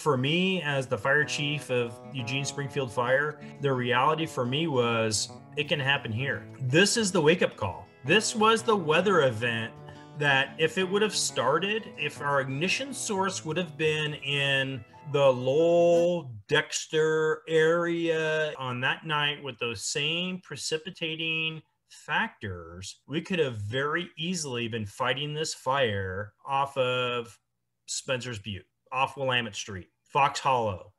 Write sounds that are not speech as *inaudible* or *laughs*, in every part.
For me, as the fire chief of Eugene Springfield Fire, the reality for me was it can happen here. This is the wake up call. This was the weather event that if it would have started, if our ignition source would have been in the Lowell Dexter area on that night with those same precipitating factors, we could have very easily been fighting this fire off of Spencer's Butte, off Willamette Street, Fox Hollow.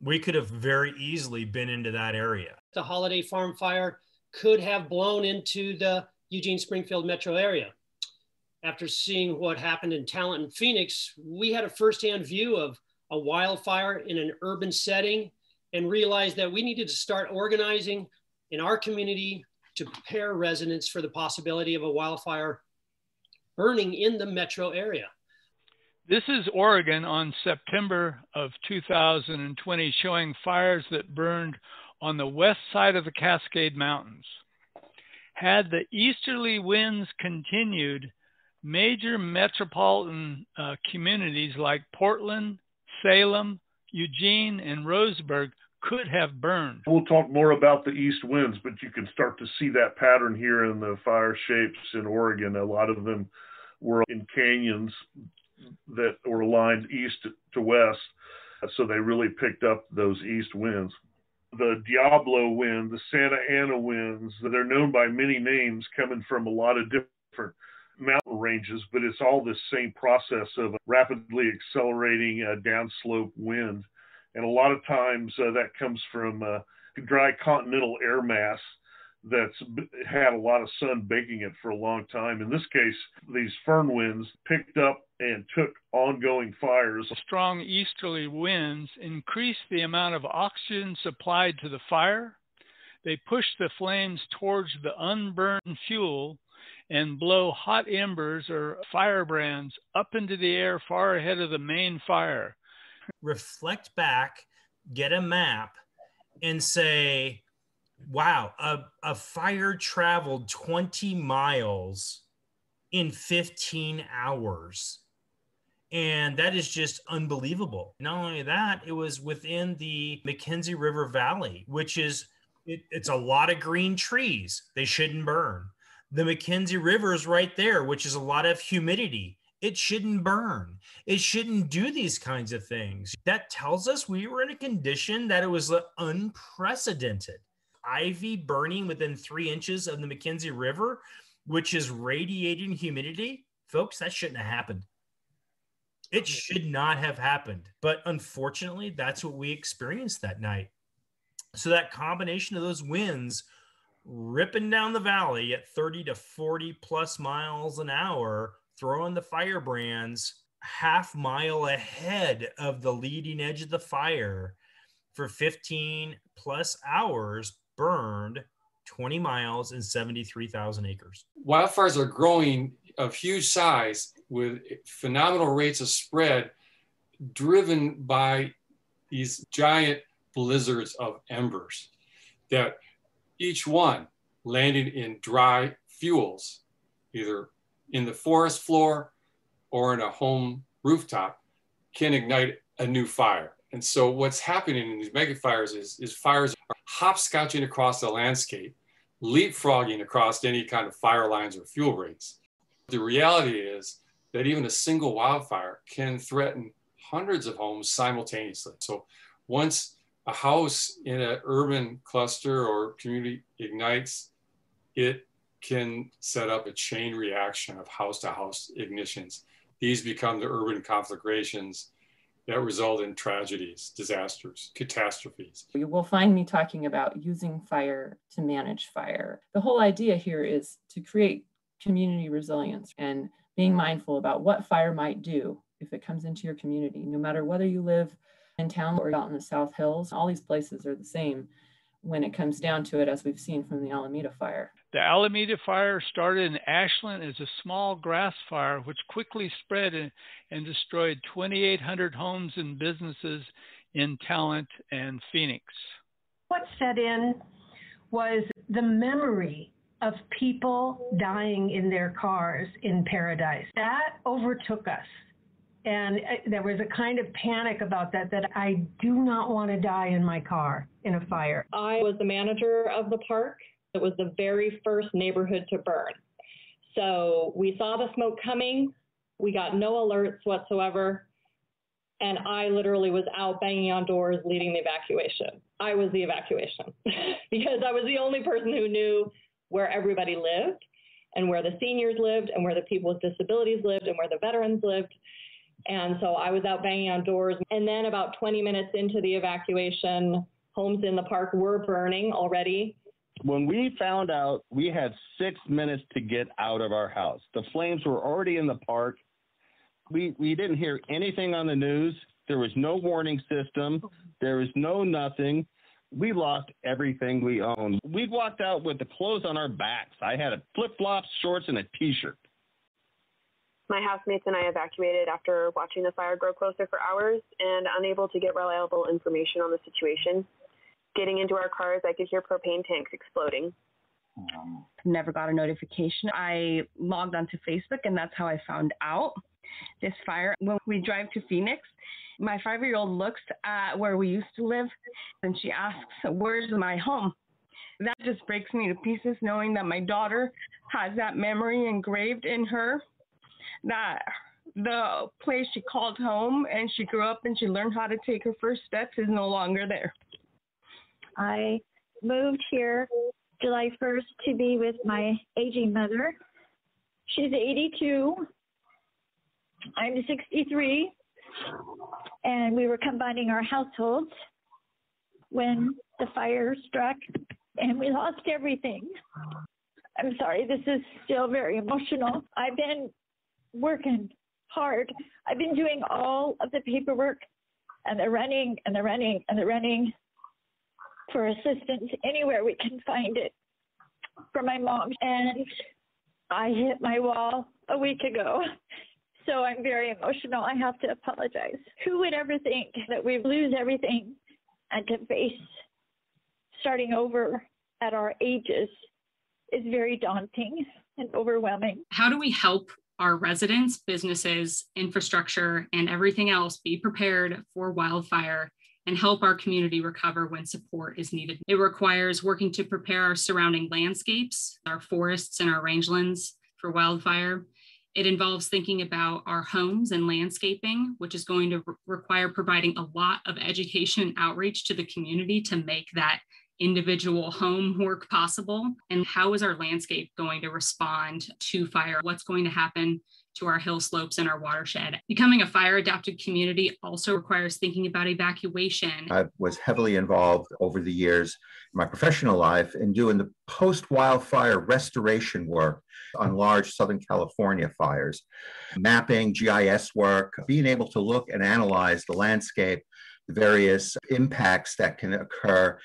We could have very easily been into that area. The Holiday Farm fire could have blown into the Eugene Springfield metro area. After seeing what happened in Talent and Phoenix, we had a firsthand view of a wildfire in an urban setting and realized that we needed to start organizing in our community to prepare residents for the possibility of a wildfire burning in the metro area. This is Oregon on September of 2020 showing fires that burned on the west side of the Cascade Mountains. Had the easterly winds continued, major metropolitan uh, communities like Portland, Salem, Eugene, and Roseburg could have burned. We'll talk more about the east winds, but you can start to see that pattern here in the fire shapes in Oregon. A lot of them were in canyons that were aligned east to west, so they really picked up those east winds. The Diablo wind, the Santa Ana winds, they're known by many names coming from a lot of different mountain ranges, but it's all this same process of rapidly accelerating uh, downslope wind. And a lot of times uh, that comes from uh, dry continental air mass that's had a lot of sun baking it for a long time. In this case, these foehn winds picked up and took ongoing fires. Strong easterly winds increased the amount of oxygen supplied to the fire. They push the flames towards the unburned fuel and blow hot embers or firebrands up into the air far ahead of the main fire. Reflect back, get a map, and say, wow, a, a fire traveled 20 miles in 15 hours. And that is just unbelievable. Not only that, it was within the McKenzie River Valley, which is it, it's a lot of green trees. They shouldn't burn the McKenzie River is right there, which is a lot of humidity. It shouldn't burn. It shouldn't do these kinds of things. That tells us we were in a condition that it was unprecedented. Ivy burning within three inches of the McKenzie River, which is radiating humidity. Folks, that shouldn't have happened. It should not have happened. But unfortunately, that's what we experienced that night. So, that combination of those winds ripping down the valley at 30 to 40 plus miles an hour, throwing the firebrands half mile ahead of the leading edge of the fire for 15 plus hours burned 20 miles and 73,000 acres. Wildfires are growing of huge size with phenomenal rates of spread driven by these giant blizzards of embers that each one landing in dry fuels, either in the forest floor or in a home rooftop, can ignite a new fire. And so what's happening in these mega fires is, is fires are hopscotching across the landscape, leapfrogging across any kind of fire lines or fuel rates. The reality is that even a single wildfire can threaten hundreds of homes simultaneously. So once a house in an urban cluster or community ignites, it can set up a chain reaction of house to house ignitions. These become the urban conflagrations that result in tragedies, disasters, catastrophes. You will find me talking about using fire to manage fire. The whole idea here is to create community resilience and being mindful about what fire might do if it comes into your community, no matter whether you live in town or out in the South Hills. All these places are the same when it comes down to it, as we've seen from the Almeda fire. The Almeda fire started in Ashland as a small grass fire, which quickly spread and, and destroyed 2,800 homes and businesses in Talent and Phoenix. What set in was the memory of people dying in their cars in Paradise. That overtook us And uh, there was a kind of panic about that, that I do not want to die in my car in a fire. I was the manager of the park. It was the very first neighborhood to burn. So we saw the smoke coming. We got no alerts whatsoever. And I literally was out banging on doors leading the evacuation. I was the evacuation *laughs* because I was the only person who knew where everybody lived and where the seniors lived and where the people with disabilities lived and where the veterans lived. And so I was out banging on doors. And then about 20 minutes into the evacuation, homes in the park were burning already. When we found out, we had six minutes to get out of our house. The flames were already in the park. We, we didn't hear anything on the news. There was no warning system. There was no nothing. We lost everything we owned. We walked out with the clothes on our backs. I had a flip flops, shorts, and a t shirt. My housemates and I evacuated after watching the fire grow closer for hours and unable to get reliable information on the situation. Getting into our cars, I could hear propane tanks exploding. Never got a notification. I logged onto Facebook, and that's how I found out this fire. When we drive to Phoenix, my five year old looks at where we used to live and she asks, Where's my home? That just breaks me to pieces knowing that my daughter has that memory engraved in her that the place she called home and she grew up and she learned how to take her first steps is no longer there. I moved here July 1st to be with my aging mother. She's 82. I'm 63. And we were combining our households when the fire struck and we lost everything. I'm sorry, this is still very emotional. I've been working hard. I've been doing all of the paperwork and the running and the running and the running for assistance anywhere we can find it for my mom. And I hit my wall a week ago. So I'm very emotional. I have to apologize. Who would ever think that we lose everything and to face starting over at our ages is very daunting and overwhelming. How do we help our residents, businesses, infrastructure, and everything else be prepared for wildfire and help our community recover when support is needed. It requires working to prepare our surrounding landscapes, our forests, and our rangelands for wildfire. It involves thinking about our homes and landscaping, which is going to re- require providing a lot of education outreach to the community to make that individual home work possible? And how is our landscape going to respond to fire? What's going to happen to our hill slopes and our watershed? Becoming a fire adapted community also requires thinking about evacuation. I was heavily involved over the years in my professional life in doing the post wildfire restoration work on large Southern California fires, mapping, GIS work, being able to look and analyze the landscape, the various impacts that can occur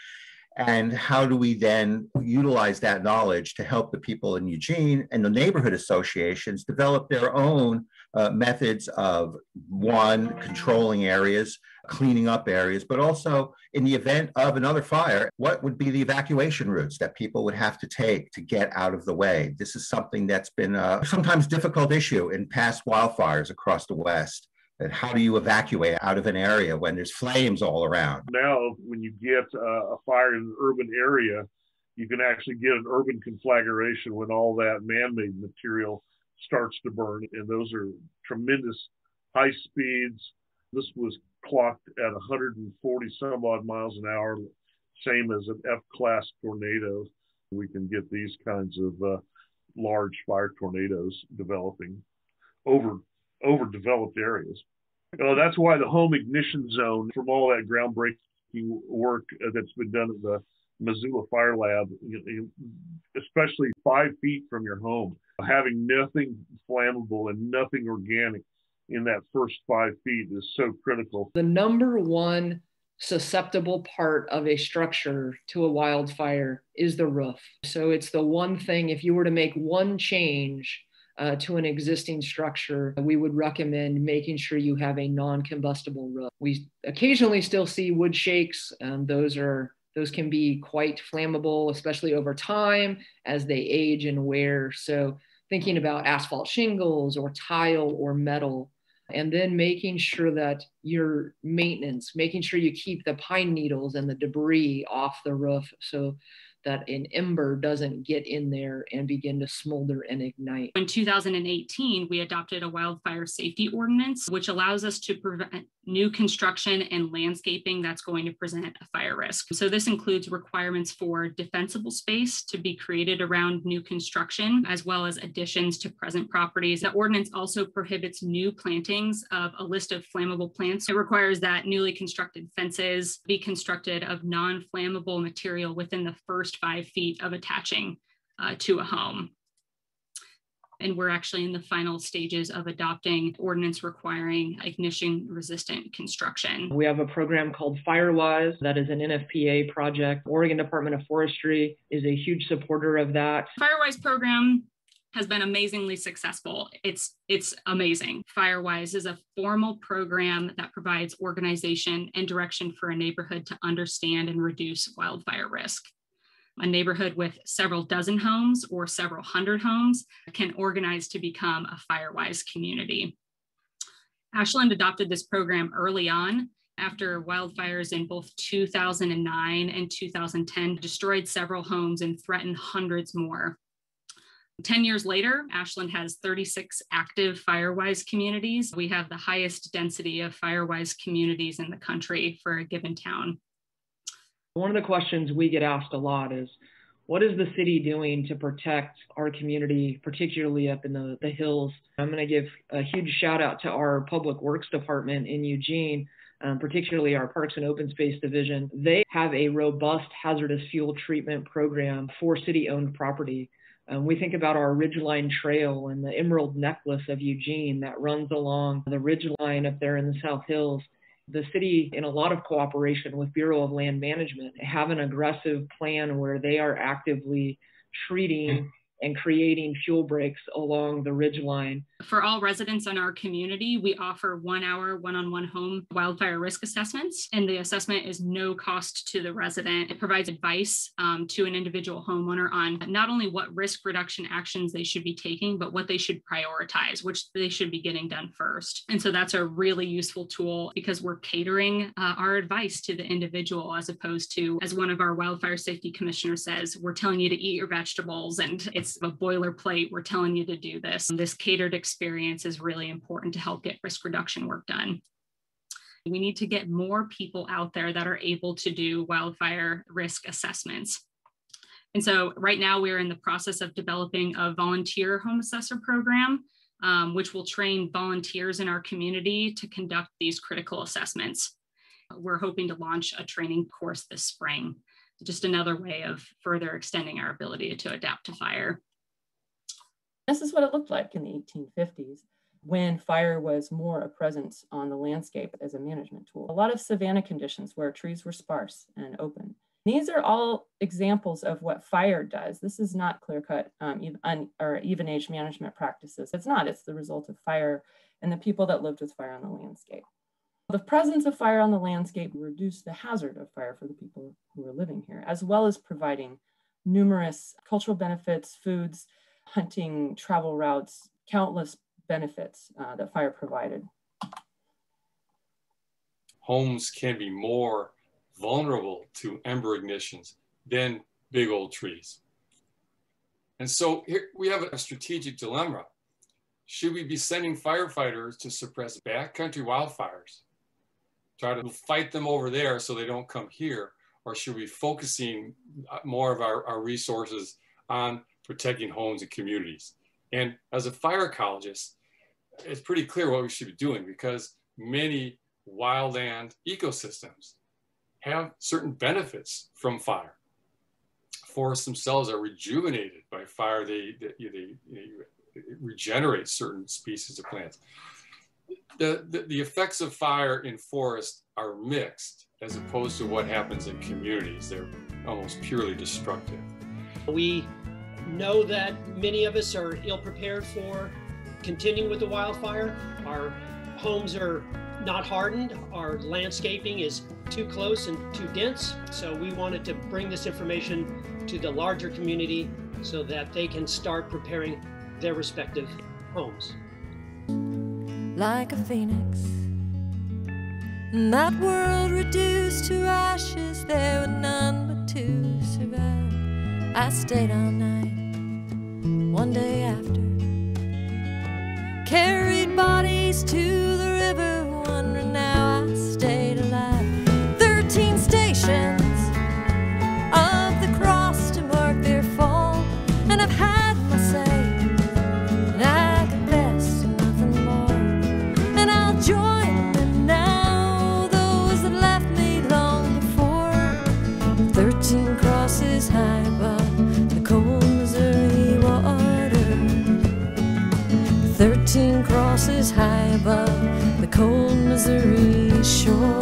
and how do we then utilize that knowledge to help the people in Eugene and the neighborhood associations develop their own uh, methods of one, controlling areas, cleaning up areas, but also in the event of another fire, what would be the evacuation routes that people would have to take to get out of the way? This is something that's been a sometimes difficult issue in past wildfires across the West and how do you evacuate out of an area when there's flames all around? Now, when you get uh, a fire in an urban area, you can actually get an urban conflagration when all that man-made material starts to burn, and those are tremendous high speeds. This was clocked at 140 some odd miles an hour, same as an F-class tornado. We can get these kinds of uh, large fire tornadoes developing over overdeveloped areas. Uh, that's why the home ignition zone, from all that groundbreaking work uh, that's been done at the Missoula Fire Lab, especially five feet from your home, having nothing flammable and nothing organic in that first five feet is so critical. The number one susceptible part of a structure to a wildfire is the roof. So it's the one thing, if you were to make one change, uh, to an existing structure, we would recommend making sure you have a non-combustible roof. We occasionally still see wood shakes. Um, those are those can be quite flammable, especially over time as they age and wear. So thinking about asphalt shingles or tile or metal and then making sure that your maintenance, making sure you keep the pine needles and the debris off the roof so that an ember doesn't get in there and begin to smolder and ignite. In 2018, we adopted a wildfire safety ordinance, which allows us to prevent new construction and landscaping that's going to present a fire risk. So, this includes requirements for defensible space to be created around new construction, as well as additions to present properties. The ordinance also prohibits new plantings of a list of flammable plants. It requires that newly constructed fences be constructed of non flammable material within the first five feet of attaching uh, to a home and we're actually in the final stages of adopting ordinance requiring ignition resistant construction. We have a program called Firewise that is an NFPA project. Oregon Department of Forestry is a huge supporter of that. Firewise program has been amazingly successful. It's it's amazing. Firewise is a formal program that provides organization and direction for a neighborhood to understand and reduce wildfire risk a neighborhood with several dozen homes or several hundred homes can organize to become a Firewise community. Ashland adopted this program early on after wildfires in both 2009 and 2010 destroyed several homes and threatened hundreds more. 10 years later, Ashland has 36 active Firewise communities. We have the highest density of Firewise communities in the country for a given town. One of the questions we get asked a lot is, what is the city doing to protect our community, particularly up in the, the hills? I'm going to give a huge shout out to our public works department in Eugene, um, particularly our Parks and Open Space Division. They have a robust hazardous fuel treatment program for city owned property. Um, we think about our Ridgeline Trail and the Emerald Necklace of Eugene that runs along the ridgeline up there in the South Hills the city, in a lot of cooperation with Bureau of Land Management, have an aggressive plan where they are actively treating and creating fuel breaks along the ridge line. For all residents in our community, we offer one hour one on one home wildfire risk assessments, and the assessment is no cost to the resident. It provides advice um, to an individual homeowner on not only what risk reduction actions they should be taking, but what they should prioritize, which they should be getting done first. And so that's a really useful tool because we're catering uh, our advice to the individual as opposed to, as one of our wildfire safety commissioners says, we're telling you to eat your vegetables and it's a boilerplate. We're telling you to do this. This catered experience is really important to help get risk reduction work done. We need to get more people out there that are able to do wildfire risk assessments. And so right now we're in the process of developing a volunteer home assessor program, um, which will train volunteers in our community to conduct these critical assessments. We're hoping to launch a training course this spring, just another way of further extending our ability to adapt to fire. This is what it looked like in the 1850s when fire was more a presence on the landscape as a management tool. A lot of savanna conditions where trees were sparse and open. These are all examples of what fire does. This is not clear cut um, even, or even age management practices. It's not, it's the result of fire and the people that lived with fire on the landscape. The presence of fire on the landscape reduced the hazard of fire for the people who were living here, as well as providing numerous cultural benefits, foods, hunting travel routes, countless benefits uh, that fire provided. Homes can be more vulnerable to ember ignitions than big old trees. And so here we have a strategic dilemma. Should we be sending firefighters to suppress backcountry wildfires, try to fight them over there so they don't come here? Or should we be focusing more of our, our resources on protecting homes and communities. And as a fire ecologist, it's pretty clear what we should be doing because many wildland ecosystems have certain benefits from fire. Forests themselves are rejuvenated by fire. They, they, they, they regenerate certain species of plants. The, the, the effects of fire in forests are mixed as opposed to what happens in communities. They're almost purely destructive. We know that many of us are ill prepared for continuing with the wildfire. Our homes are not hardened, our landscaping is too close and too dense. So we wanted to bring this information to the larger community so that they can start preparing their respective homes. like a phoenix. That world reduced to ashes, there were none but to survive. I stayed all night, one day after. Carried bodies to the river, wondering how I stayed alive. Thirteen stations of the cross to mark their fall, and I've had my say, and I confess to nothing more. And I'll join them now, those that left me long before. Thirteen crosses high Crosses high above the cold Missouri shore.